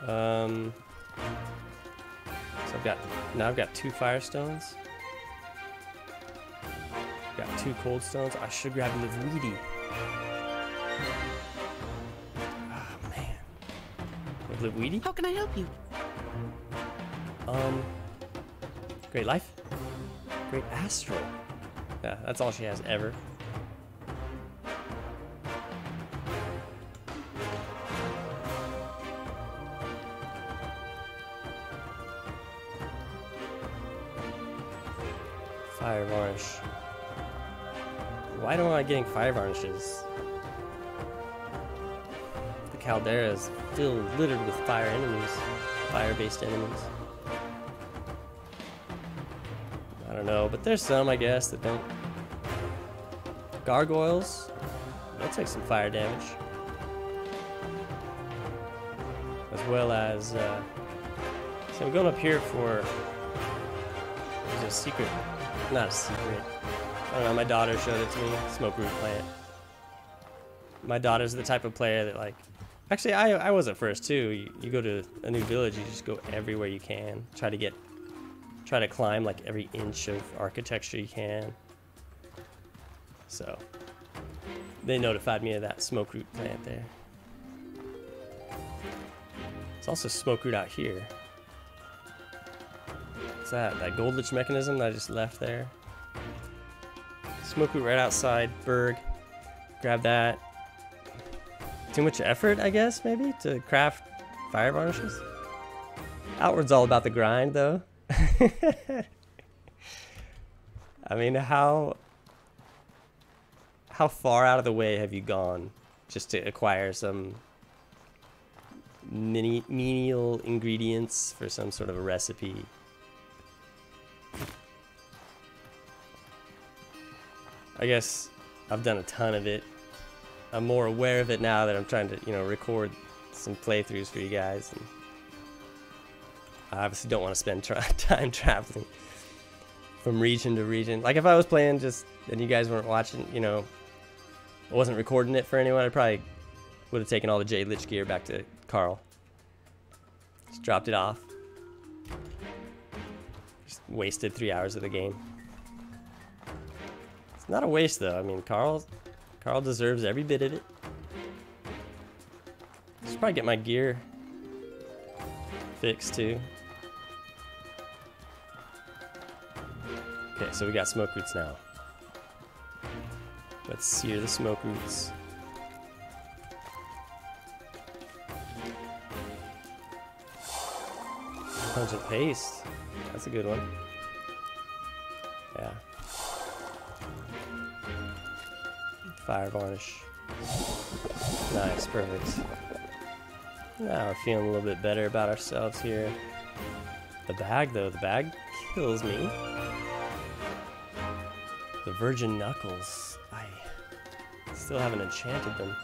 Um. So I've got now I've got two firestones. Got two cold stones. I should grab Livweedy. How can I help you? Um. Great life. Great astral. Yeah, that's all she has ever. Fire varnish. Why don't I getting fire varnishes? Caldera is filled littered with fire enemies, fire-based enemies. I don't know, but there's some I guess that don't. Gargoyles, they'll take some fire damage, as well as. Uh, so I'm going up here for. There's a secret, not a secret. I don't know. My daughter showed it to me. Smoke root plant. My daughter's the type of player that like. Actually, I I was at first too. You, you go to a new village, you just go everywhere you can, try to get try to climb like every inch of architecture you can. So they notified me of that smoke root plant there. It's also smoke root out here. What's that? That gold lich mechanism that I just left there. Smoke root right outside, Berg. Grab that. Too much effort, I guess, maybe, to craft fire varnishes? Outward's all about the grind, though. I mean, how how far out of the way have you gone just to acquire some mini menial ingredients for some sort of a recipe? I guess I've done a ton of it. I'm more aware of it now that I'm trying to, you know, record some playthroughs for you guys. And I obviously don't want to spend tra time traveling from region to region. Like if I was playing just and you guys weren't watching, you know, I wasn't recording it for anyone, I probably would have taken all the J Lich gear back to Carl. Just dropped it off. Just wasted three hours of the game. It's not a waste though. I mean, Carl, Carl deserves every bit of it. Should probably get my gear fixed too. Okay, so we got smoke roots now. Let's sear the smoke roots. Pungent paste. That's a good one. Yeah. Fire varnish. Nice, perfect. Now we're feeling a little bit better about ourselves here. The bag, though, the bag kills me. The virgin knuckles. I still haven't enchanted them.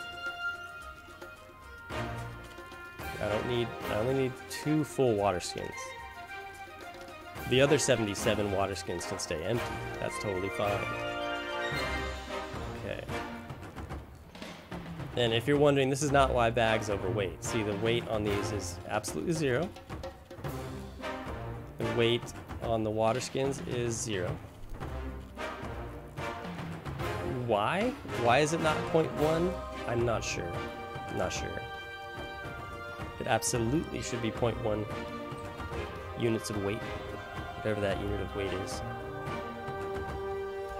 I don't need, I only need two full water skins. The other 77 water skins can stay empty. That's totally fine. And if you're wondering, this is not why bag's overweight. See, the weight on these is absolutely zero. The weight on the water skins is zero. Why? Why is it not 0.1? I'm not sure. I'm not sure. It absolutely should be 0.1 units of weight, whatever that unit of weight is.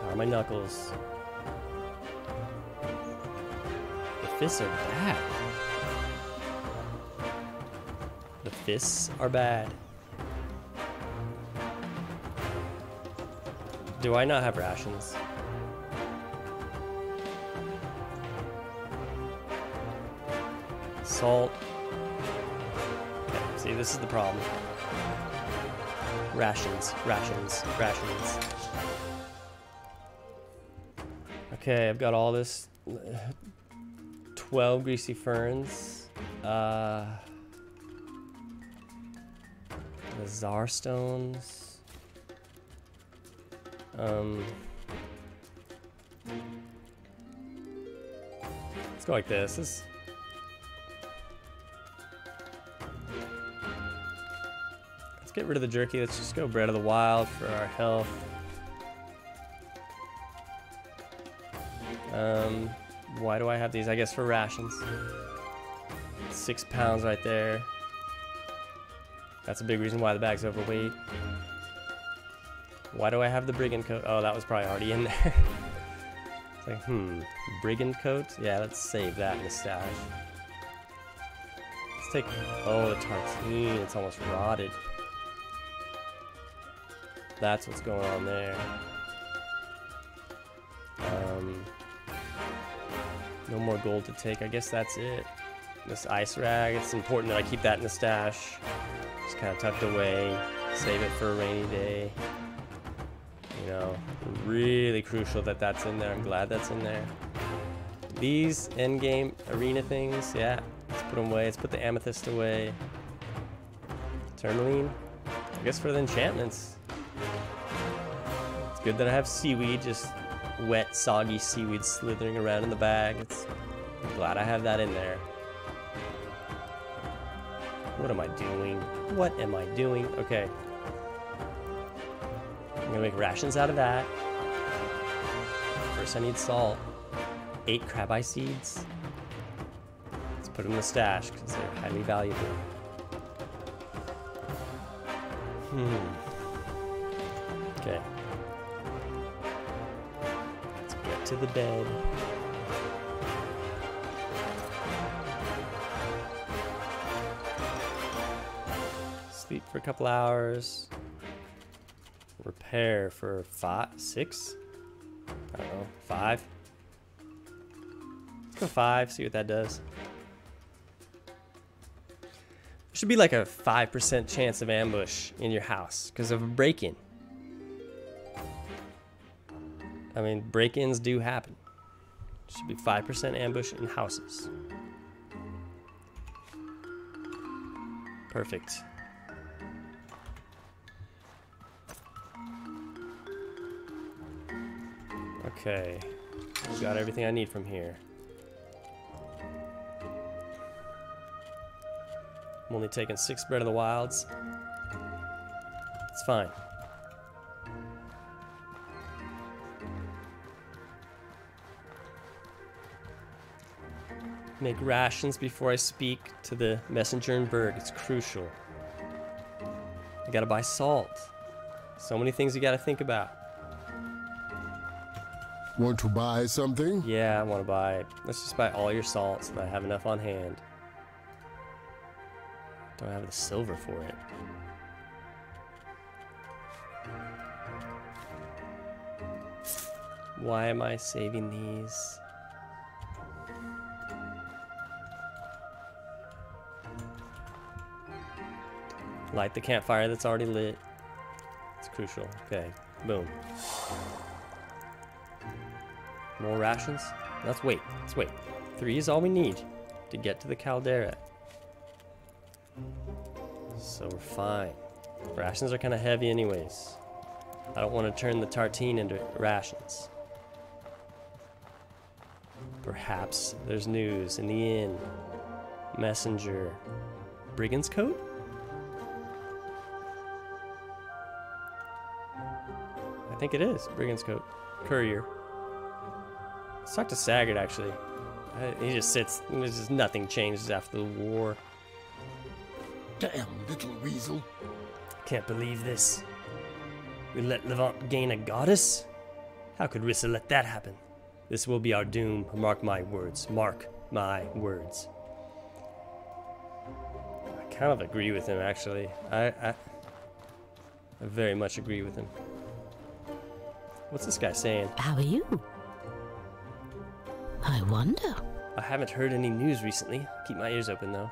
How are my knuckles? Fists are bad. The fists are bad. Do I not have rations? Salt. Okay, see, this is the problem. Rations, rations, rations. Okay, I've got all this. 12 greasy ferns. Uh, the Tsar stones. Um, let's go like this. This Let's get rid of the jerky. Let's just go bread of the wild for our health. Um, why do I have these? I guess for rations. Six pounds right there. That's a big reason why the bag's overweight. Why do I have the brigand coat? Oh, that was probably already in there. it's like, hmm, brigand coat? Yeah, let's save that in the stash. Let's take, oh, the tartine, it's almost rotted. That's what's going on there. No more gold to take. I guess that's it. This ice rag, it's important that I keep that in the stash. Just kind of tucked away. Save it for a rainy day. You know, really crucial that that's in there. I'm glad that's in there. These endgame arena things, yeah. Let's put them away. Let's put the amethyst away. Tourmaline. I guess for the enchantments. It's good that I have seaweed, just wet, soggy seaweed slithering around in the bag. It's, I'm glad I have that in there. What am I doing? What am I doing? Okay. I'm gonna make rations out of that. First I need salt. Eight crab eye seeds. Let's put them in the stash because they're highly valuable. Hmm. Okay. To the bed. Sleep for a couple hours. Repair for five, six? I don't know, five? Let's go five, see what that does. There should be like a 5% chance of ambush in your house because of a break-in. I mean, break-ins do happen. Should be 5% ambush in houses. Perfect. Okay. We've got everything I need from here. I'm only taking six bread of the wilds. It's fine. Make rations before I speak to the messenger in Berg. It's crucial. I gotta buy salt. So many things you gotta think about. Want to buy something? Yeah, I want to buy. Let's just buy all your salt so that I have enough on hand. Don't have the silver for it. Why am I saving these? Light the campfire that's already lit. It's crucial. Okay, boom. More rations? Let's wait. Let's wait. Three is all we need to get to the caldera. So we're fine. Rations are kind of heavy anyways. I don't want to turn the tartine into rations. Perhaps there's news in the inn. Messenger. Brigand's coat? I think it is. Brigand's coat. Courier. Let's talk to Saggart, actually. He just sits. There's just nothing changes after the war. Damn little weasel. Can't believe this. We let Levant gain a goddess? How could Rissa let that happen? This will be our doom. Mark my words. Mark my words. I kind of agree with him, actually. I, I, I very much agree with him. What's this guy saying? How are you? I wonder. I haven't heard any news recently. Keep my ears open though.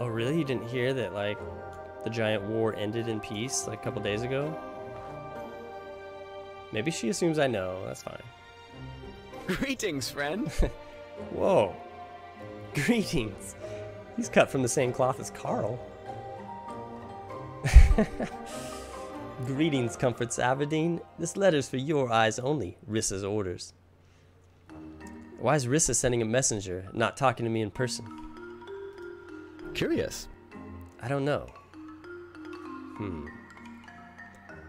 Oh, really? You didn't hear that, like, the giant war ended in peace, like, a couple days ago? Maybe she assumes I know. That's fine. Greetings, friend. Whoa. Greetings. He's cut from the same cloth as Carl. Greetings, Comforts Aberdeen. This letter's for your eyes only. Rissa's orders. Why is Rissa sending a messenger, not talking to me in person? Curious. I don't know. Hmm.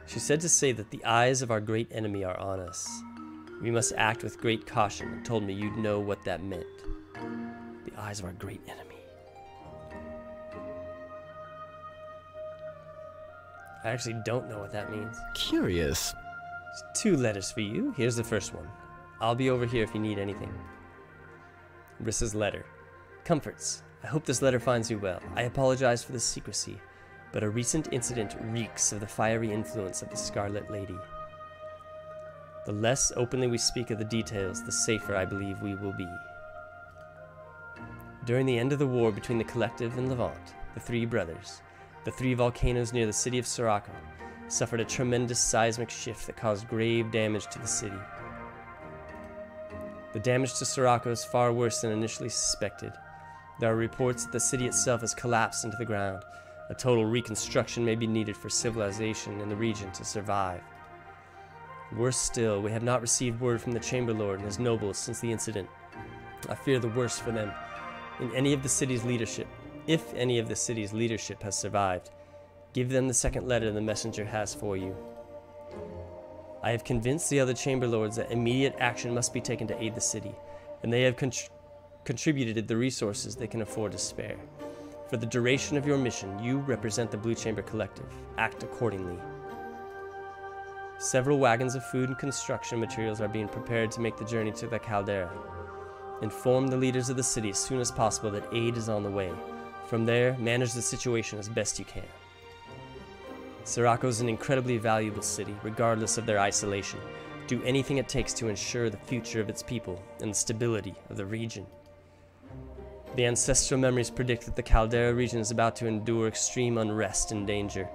She said to say that the eyes of our great enemy are on us. We must act with great caution and told me you'd know what that meant. The eyes of our great enemy. I actually don't know what that means. Curious. Two letters for you. Here's the first one. I'll be over here if you need anything. Rissa's letter. Comforts. I hope this letter finds you well. I apologize for the secrecy, but a recent incident reeks of the fiery influence of the Scarlet Lady. The less openly we speak of the details, the safer I believe we will be. During the end of the war between the Collective and Levant, the three brothers, the three volcanoes near the city of Sirocco, suffered a tremendous seismic shift that caused grave damage to the city. The damage to Sirocco is far worse than initially suspected. There are reports that the city itself has collapsed into the ground. A total reconstruction may be needed for civilization in the region to survive. Worse still, we have not received word from the Chamber Lord and his nobles since the incident. I fear the worst for them. In any of the city's leadership, if any of the city's leadership has survived, give them the second letter the messenger has for you. I have convinced the other Chamber Lords that immediate action must be taken to aid the city, and they have contr- contributed the resources they can afford to spare. For the duration of your mission, you represent the Blue Chamber Collective. Act accordingly. Several wagons of food and construction materials are being prepared to make the journey to the caldera. Inform the leaders of the city as soon as possible that aid is on the way. From there, manage the situation as best you can. Sirocco is an incredibly valuable city, regardless of their isolation. Do anything it takes to ensure the future of its people and the stability of the region. The ancestral memories predict that the Caldera region is about to endure extreme unrest and danger.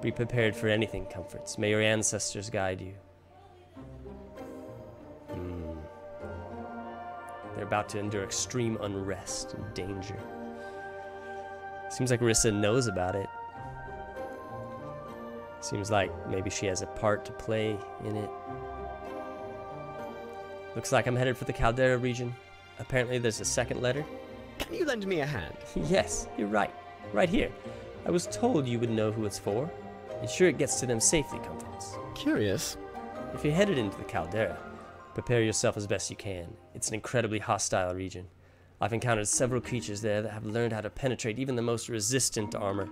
Be prepared for anything, comforts. May your ancestors guide you. Hmm. They're about to endure extreme unrest and danger. Seems like Rissa knows about it. Seems like maybe she has a part to play in it. Looks like I'm headed for the Caldera region. Apparently there's a second letter. Can you lend me a hand? yes, you're right. Right here. I was told you would know who it's for. Ensure it gets to them safely, Comforts. Curious. If you're headed into the Caldera, prepare yourself as best you can. It's an incredibly hostile region. I've encountered several creatures there that have learned how to penetrate even the most resistant armor.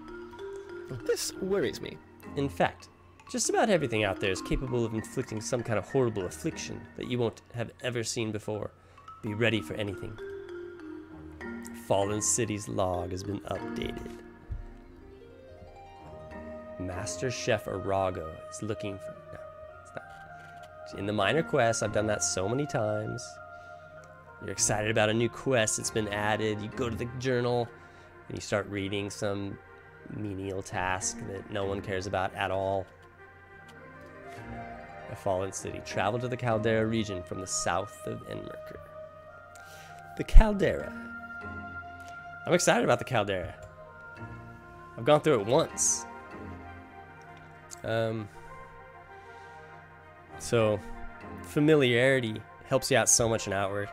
This worries me. In fact, just about everything out there is capable of inflicting some kind of horrible affliction that you won't have ever seen before. Be ready for anything. Fallen City's log has been updated. Master Chef Arago is looking for. No, it's not. In the minor quest, I've done that so many times. You're excited about a new quest that's been added. You go to the journal and you start reading some menial task that no one cares about at all. A fallen city. Travel to the Caldera region from the south of Enmerkar. The Caldera. I'm excited about the Caldera. I've gone through it once. Um, so, familiarity helps you out so much in Outward.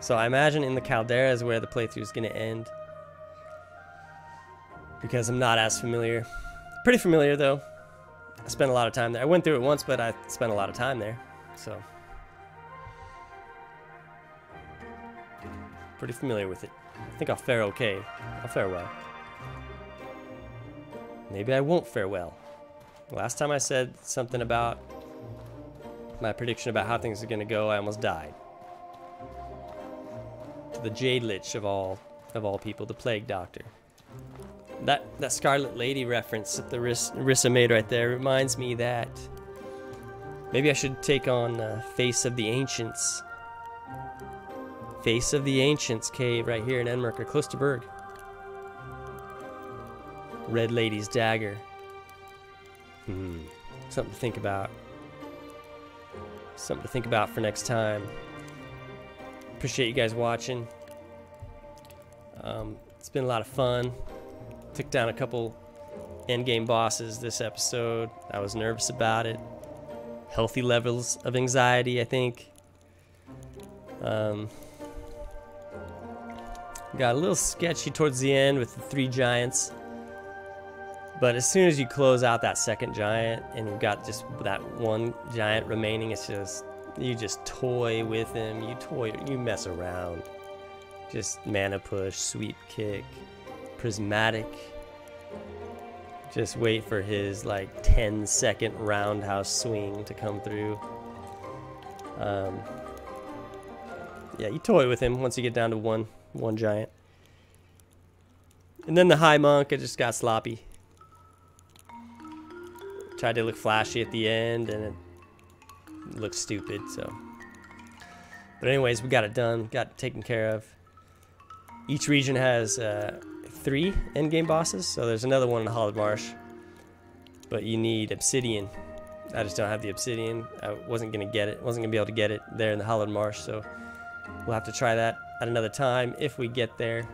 So I imagine in the Caldera is where the playthrough is going to end. Because I'm not as familiar. Pretty familiar though. I spent a lot of time there. I went through it once, but I spent a lot of time there. So. Pretty familiar with it. I think I'll fare okay. I'll fare well. Maybe I won't fare well. Last time I said something about my prediction about how things are going to go, I almost died. The Jade Lich of all of all people, the Plague Doctor. That that Scarlet Lady reference that the Riss, Rissa made right there reminds me that maybe I should take on uh, Face of the Ancients. Face of the Ancients cave right here in Enmerkar, close to Berg. Red Lady's dagger. Hmm. Something to think about. Something to think about for next time. Appreciate you guys watching. Um, it's been a lot of fun. Took down a couple endgame bosses this episode. I was nervous about it. Healthy levels of anxiety, I think. Um, got a little sketchy towards the end with the three giants. But as soon as you close out that second giant and you've got just that one giant remaining, it's just you just toy with him. You toy, you mess around. Just mana push, sweep kick, prismatic. Just wait for his like 10 second roundhouse swing to come through. Um, yeah, you toy with him once you get down to one one giant. And then the high monk, it just got sloppy. Tried to look flashy at the end, and it looked stupid, so. But anyways, we got it done, got it taken care of. Each region has uh, three endgame bosses, so there's another one in the Hallowed Marsh. But you need Obsidian. I just don't have the Obsidian. I wasn't to get it, wasn't to be able to get it there in the Hallowed Marsh, so we'll have to try that at another time if we get there.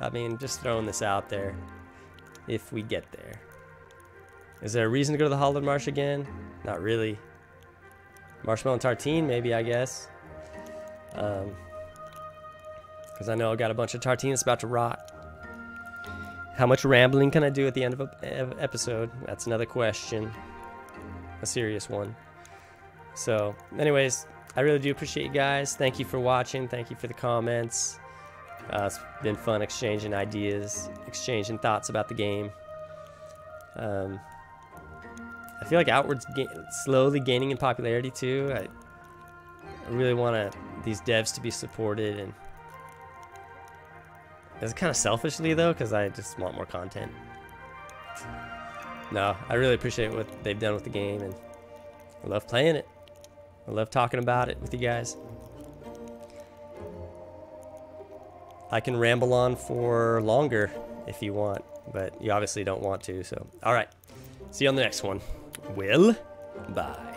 I mean, just throwing this out there. If we get there. Is there a reason to go to the Hallowed Marsh again? Not really. Marshmelon and Tartine, maybe, I guess. Um, Because I know I got a bunch of Tartine that's about to rot. How much rambling can I do at the end of an episode? That's another question. A serious one. So, anyways, I really do appreciate you guys. Thank you for watching. Thank you for the comments. Uh, it's been fun exchanging ideas, exchanging thoughts about the game. Um, I feel like Outward's ga slowly gaining in popularity too. I, I really want these devs to be supported, and it's kind of selfishly though, because I just want more content. No, I really appreciate what they've done with the game, and I love playing it. I love talking about it with you guys. I can ramble on for longer if you want, but you obviously don't want to, so. Alright, see you on the next one. Will, bye.